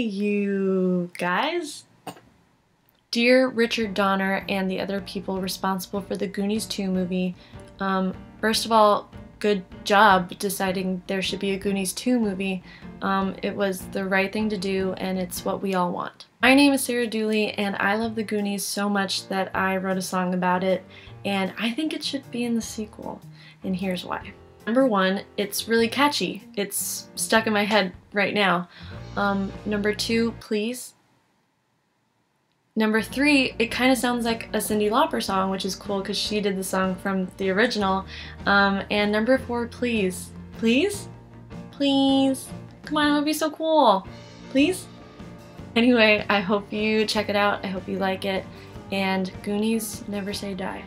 you guys. Dear Richard Donner and the other people responsible for the Goonies 2 movie, um, first of all, good job deciding there should be a Goonies 2 movie. Um, it was the right thing to do, and it's what we all want. My name is Sarah Dooley, and I love the Goonies so much that I wrote a song about it, and I think it should be in the sequel, and here's why. Number one, it's really catchy. It's stuck in my head right now. Um, number two, please. Number three, it kind of sounds like a Cyndi Lauper song, which is cool because she did the song from the original. Um, and number four, please. Please? Please? Come on, it would be so cool. Please? Anyway, I hope you check it out. I hope you like it. And Goonies never say die.